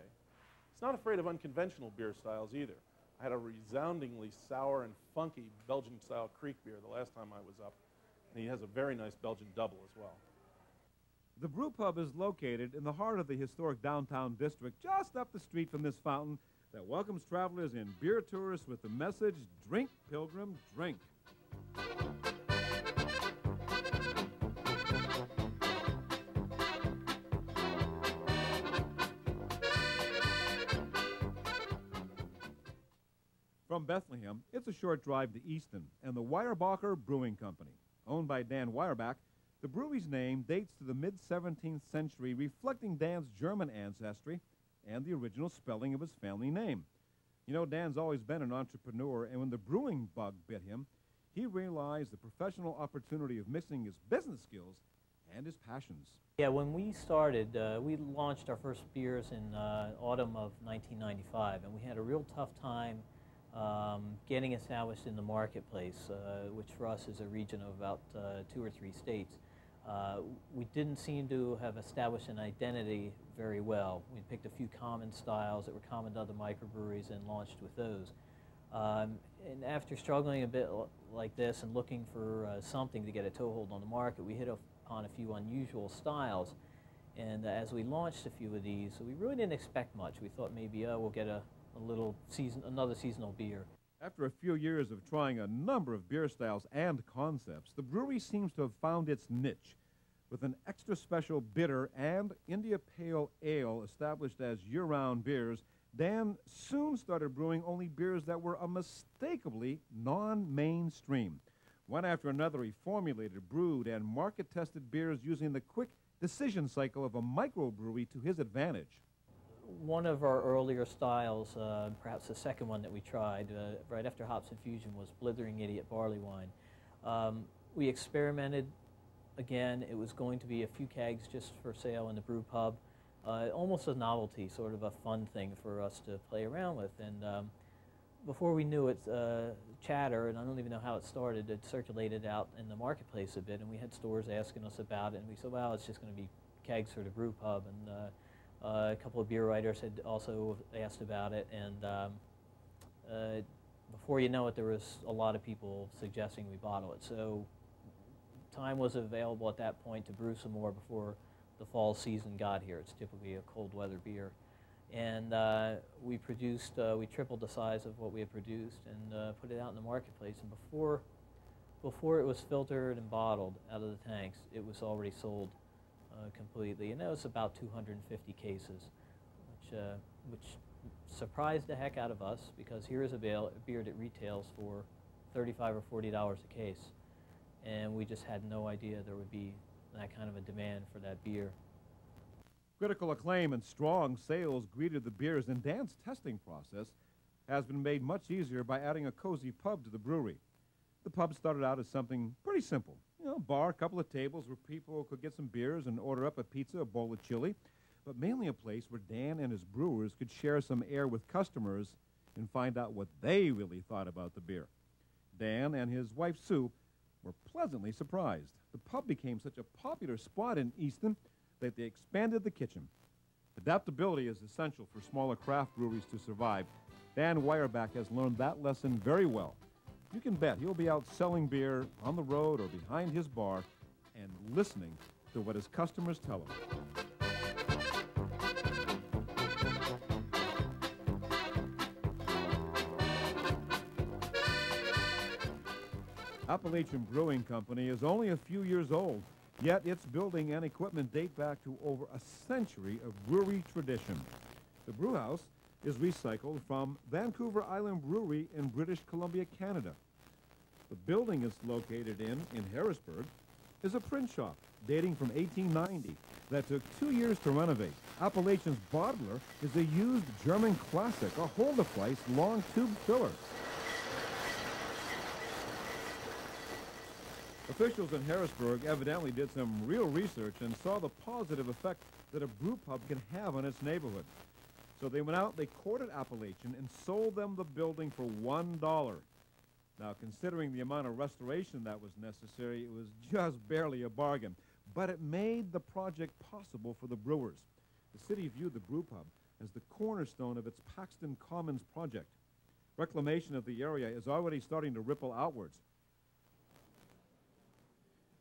He's not afraid of unconventional beer styles either. I had a resoundingly sour and funky Belgian-style Kriek beer the last time I was up, and he has a very nice Belgian double as well. The brew pub is located in the heart of the historic downtown district, just up the street from this fountain that welcomes travelers and beer tourists with the message, drink, pilgrim, drink. From Bethlehem, it's a short drive to Easton and the Weyerbacher Brewing Company. Owned by Dan Weirback, the brewery's name dates to the mid-17th century, reflecting Dan's German ancestry and the original spelling of his family name. You know, Dan's always been an entrepreneur, and when the brewing bug bit him, he realized the professional opportunity of mixing his business skills and his passions. Yeah, when we started, uh, we launched our first beers in uh, autumn of 1995, and we had a real tough time um, getting established in the marketplace, uh, which for us is a region of about uh, two or three states. Uh, we didn't seem to have established an identity very well. We picked a few common styles that were common to other microbreweries and launched with those. Um, and after struggling a bit like this and looking for uh, something to get a toehold on the market, we hit upon a few unusual styles. And uh, as we launched a few of these, we really didn't expect much. We thought maybe, oh, we'll get a, a little season, another seasonal beer. After a few years of trying a number of beer styles and concepts, the brewery seems to have found its niche with an extra special bitter and India Pale Ale established as year-round beers. Dan soon started brewing only beers that were unmistakably non-mainstream. One after another, he formulated, brewed, and market-tested beers using the quick decision cycle of a microbrewery to his advantage one of our earlier styles, uh, perhaps the second one that we tried, uh, right after hops infusion, was Blithering Idiot Barley Wine. Um, we experimented again. It was going to be a few kegs just for sale in the brew pub, uh, almost a novelty, sort of a fun thing for us to play around with. And um, before we knew it, uh, chatter, and I don't even know how it started, it circulated out in the marketplace a bit, and we had stores asking us about it, and we said, well, it's just going to be kegs for the brew pub. and uh, a couple of beer writers had also asked about it, and um, uh, before you know it, there was a lot of people suggesting we bottle it. So time was available at that point to brew some more before the fall season got here. It's typically a cold weather beer. And uh, we produced, uh, we tripled the size of what we had produced and uh, put it out in the marketplace. And before, before it was filtered and bottled out of the tanks, it was already sold uh, completely, and that was about 250 cases, which, uh, which surprised the heck out of us because here is a beer that retails for 35 or 40 dollars a case, and we just had no idea there would be that kind of a demand for that beer. Critical acclaim and strong sales greeted the beers, and Dan's testing process has been made much easier by adding a cozy pub to the brewery. The pub started out as something pretty simple. You know, a bar, a couple of tables where people could get some beers and order up a pizza, a bowl of chili, but mainly a place where Dan and his brewers could share some air with customers and find out what they really thought about the beer. Dan and his wife Sue were pleasantly surprised. The pub became such a popular spot in Easton that they expanded the kitchen. Adaptability is essential for smaller craft breweries to survive. Dan Weirback has learned that lesson very well. You can bet he'll be out selling beer on the road or behind his bar and listening to what his customers tell him. Appalachian Brewing Company is only a few years old, yet its building and equipment date back to over a century of brewery tradition. The brewhouse is recycled from Vancouver Island Brewery in British Columbia, Canada. The building it's located in, in Harrisburg, is a print shop dating from 1890 that took two years to renovate. Appalachian's bottler is a used German classic, a hold-a-place long tube filler. Officials in Harrisburg evidently did some real research and saw the positive effect that a brew pub can have on its neighborhood. So they went out, they courted Appalachian, and sold them the building for $1. Now, considering the amount of restoration that was necessary, it was just barely a bargain. But it made the project possible for the brewers. The city viewed the brew pub as the cornerstone of its Paxton Commons project. Reclamation of the area is already starting to ripple outwards.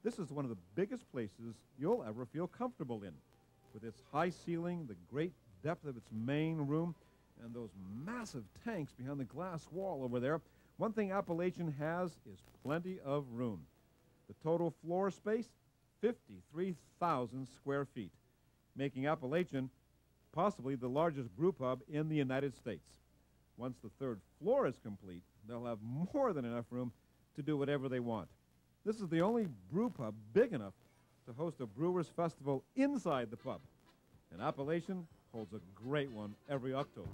This is one of the biggest places you'll ever feel comfortable in, with its high ceiling, the great depth of its main room, and those massive tanks behind the glass wall over there. One thing Appalachian has is plenty of room. The total floor space, 53,000 square feet, making Appalachian possibly the largest brew pub in the United States. Once the third floor is complete, they'll have more than enough room to do whatever they want. This is the only brew pub big enough to host a Brewers Festival inside the pub. And Appalachian holds a great one every October.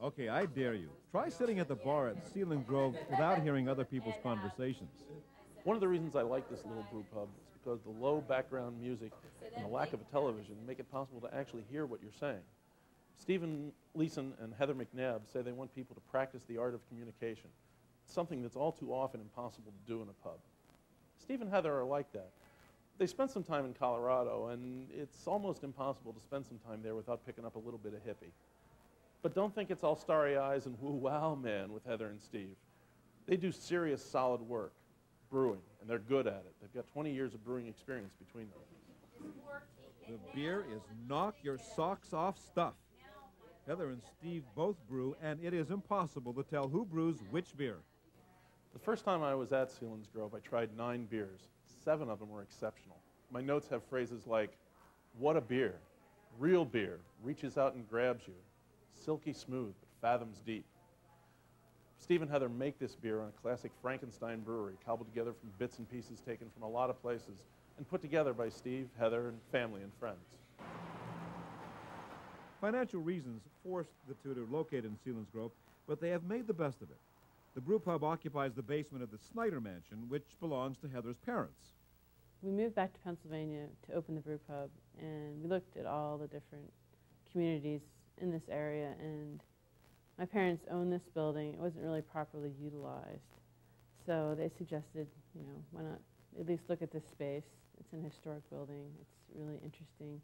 Okay, I dare you. Try sitting at the bar at Selinsgrove without hearing other people's conversations. One of the reasons I like this little brew pub because the low background music and the lack of a television make it possible to actually hear what you're saying. Stephen Leeson and Heather McNabb say they want people to practice the art of communication, something that's all too often impossible to do in a pub. Steve and Heather are like that. They spent some time in Colorado, and it's almost impossible to spend some time there without picking up a little bit of hippie. But don't think it's all starry eyes and woo wow man with Heather and Steve. They do serious, solid work, brewing, and they're good at it. They've got 20 years of brewing experience between them. The beer is knock your socks off stuff. Heather and Steve both brew, and it is impossible to tell who brews which beer. The first time I was at Selinsgrove, I tried nine beers. Seven of them were exceptional. My notes have phrases like, what a beer, real beer, reaches out and grabs you, silky smooth, but fathoms deep. Steve and Heather make this beer on a classic Frankenstein brewery, cobbled together from bits and pieces taken from a lot of places, and put together by Steve, Heather, and family and friends. Financial reasons forced the two to locate in Selinsgrove, but they have made the best of it. The brew pub occupies the basement of the Snyder Mansion, which belongs to Heather's parents. We moved back to Pennsylvania to open the brew pub, and we looked at all the different communities in this area, and my parents own this building. It wasn't really properly utilized. So they suggested, you know, why not at least look at this space? It's an historic building. It's really interesting,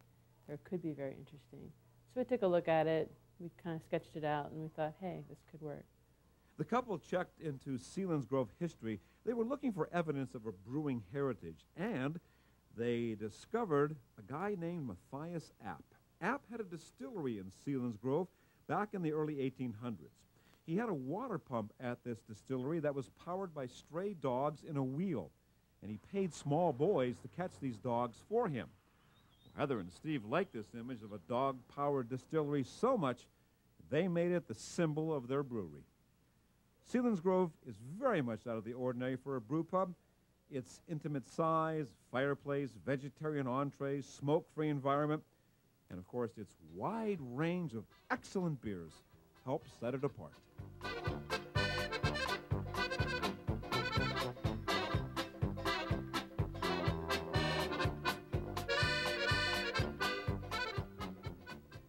or could be very interesting. So we took a look at it. We kind of sketched it out, and we thought, hey, this could work. The couple checked into Selinsgrove history. They were looking for evidence of a brewing heritage, and they discovered a guy named Matthias App. App had a distillery in Selinsgrove back in the early 1800s. He had a water pump at this distillery that was powered by stray dogs in a wheel, and he paid small boys to catch these dogs for him. Heather and Steve liked this image of a dog-powered distillery so much they made it the symbol of their brewery. Selinsgrove is very much out of the ordinary for a brew pub. Its intimate size, fireplace, vegetarian entrees, smoke-free environment, and of course its wide range of excellent beers help set it apart.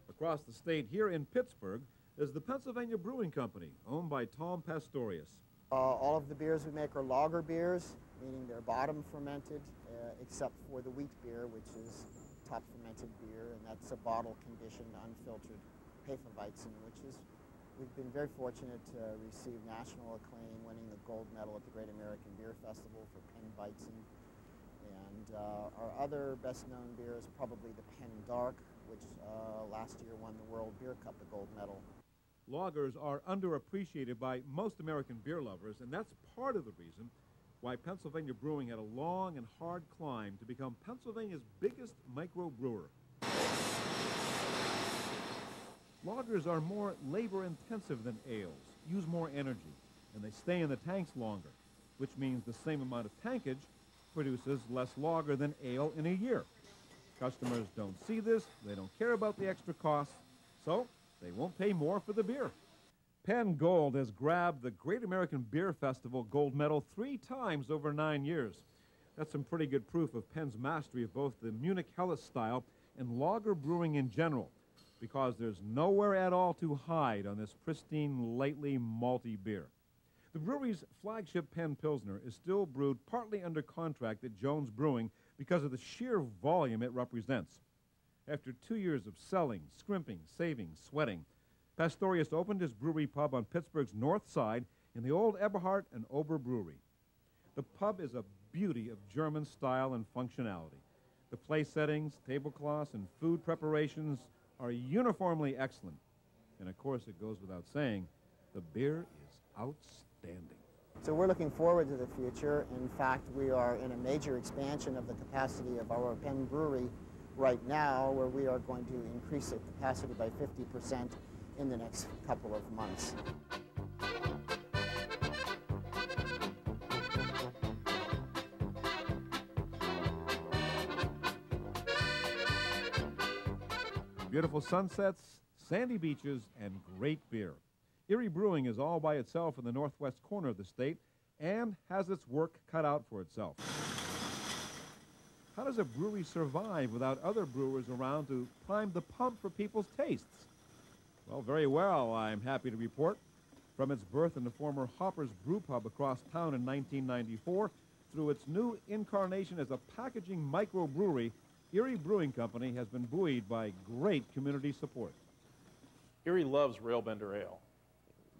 Across the state here in Pittsburgh is the Pennsylvania Brewing Company, owned by Tom Pastorius. Uh, all of the beers we make are lager beers, meaning they're bottom fermented, uh, except for the wheat beer, which is top fermented beer, and that's a bottle conditioned, unfiltered Hefeweizen, which is, we've been very fortunate to receive national acclaim, winning the gold medal at the Great American Beer Festival for Penn Weizen. And uh, our other best known beer is probably the Penn Dark, which uh, last year won the World Beer Cup, the gold medal. Lagers are underappreciated by most American beer lovers, and that's part of the reason why Pennsylvania Brewing had a long and hard climb to become Pennsylvania's biggest microbrewer. Lagers are more labor-intensive than ales, use more energy, and they stay in the tanks longer, which means the same amount of tankage produces less lager than ale in a year. Customers don't see this, they don't care about the extra costs, so they won't pay more for the beer. Penn Gold has grabbed the Great American Beer Festival gold medal three times over nine years. That's some pretty good proof of Penn's mastery of both the Munich Helles style and lager brewing in general, because there's nowhere at all to hide on this pristine, lightly malty beer. The brewery's flagship Penn Pilsner is still brewed partly under contract at Jones Brewing because of the sheer volume it represents. After two years of selling, scrimping, saving, sweating, Pastorius opened his brewery pub on Pittsburgh's north side in the old Eberhardt and Ober Brewery. The pub is a beauty of German style and functionality. The place settings, tablecloths, and food preparations are uniformly excellent. And of course, it goes without saying, the beer is outstanding. So we're looking forward to the future. In fact, we are in a major expansion of the capacity of our Penn Brewery right now, where we are going to increase the capacity by 50% in the next couple of months. Beautiful sunsets, sandy beaches, and great beer. Erie Brewing is all by itself in the northwest corner of the state and has its work cut out for itself. How does a brewery survive without other brewers around to prime the pump for people's tastes? Well, very well, I'm happy to report. From its birth in the former Hopper's Brew Pub across town in 1994 through its new incarnation as a packaging microbrewery, Erie Brewing Company has been buoyed by great community support. Erie loves Railbender Ale.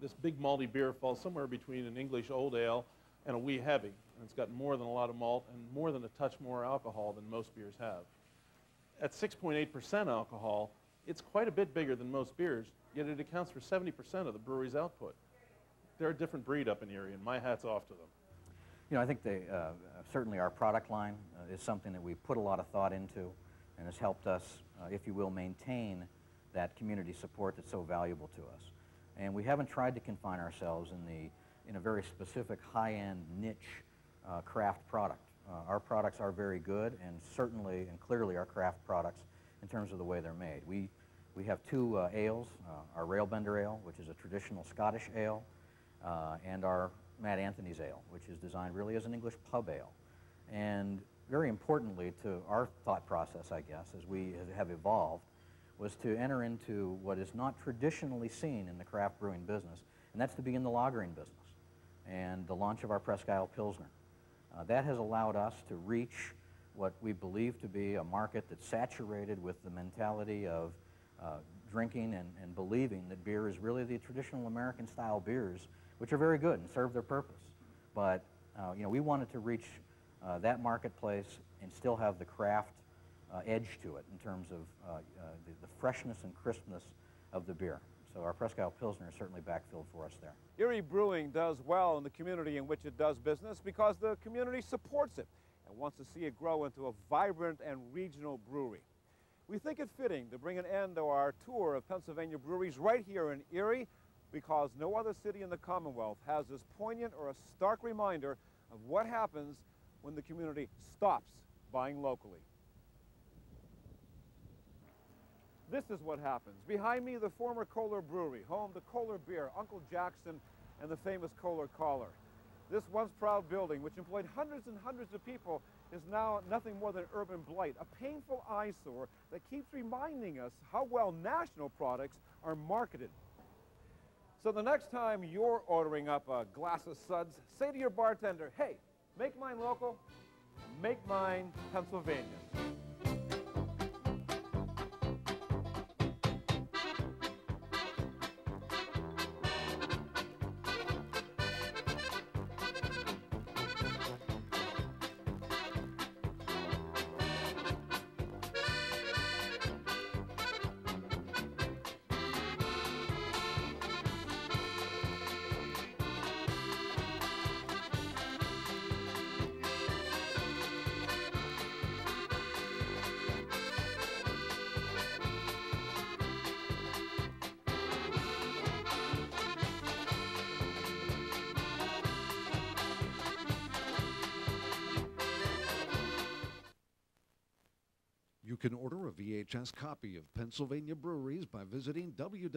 This big malty beer falls somewhere between an English old ale and a wee heavy. And it's got more than a lot of malt and more than a touch more alcohol than most beers have. At 6.8% alcohol, it's quite a bit bigger than most beers, yet it accounts for 70% of the brewery's output. They're a different breed up in Erie, and my hat's off to them. You know, I think they, uh, certainly our product line uh, is something that we put a lot of thought into and has helped us, uh, if you will, maintain that community support that's so valuable to us. And we haven't tried to confine ourselves in, the, in a very specific high-end niche uh, craft product. Uh, our products are very good and certainly and clearly are craft products in terms of the way they're made. We, we have two uh, ales, our Railbender Ale, which is a traditional Scottish ale, and our Mad Anthony's Ale, which is designed really as an English pub ale. And very importantly to our thought process, I guess, as we have evolved, was to enter into what is not traditionally seen in the craft brewing business, and that's to begin the lagering business and the launch of our Presque Isle Pilsner. Uh, that has allowed us to reach what we believe to be a market that's saturated with the mentality of uh, drinking and, and believing that beer is really the traditional American style beers, which are very good and serve their purpose. But uh, you know, we wanted to reach uh, that marketplace and still have the craft uh, edge to it in terms of uh, uh, the, the, freshness and crispness of the beer. So our Isle Pilsner is certainly backfilled for us there. Erie Brewing does well in the community in which it does business because the community supports it and wants to see it grow into a vibrant and regional brewery. We think it fitting to bring an end to our tour of Pennsylvania breweries right here in Erie because no other city in the Commonwealth has this poignant or a stark reminder of what happens when the community stops buying locally. This is what happens. Behind me, the former Koehler Brewery, home to Koehler Beer, Uncle Jackson, and the famous Koehler Collar. This once proud building, which employed hundreds and hundreds of people, is now nothing more than urban blight, a painful eyesore that keeps reminding us how well national products are marketed. So the next time you're ordering up a glass of suds, say to your bartender, hey, make mine local, make mine Pennsylvania. You can order a VHS copy of Pennsylvania Breweries by visiting www.wqln.org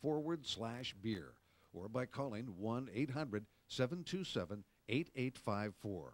forward slash beer or by calling 1 800 727 8854.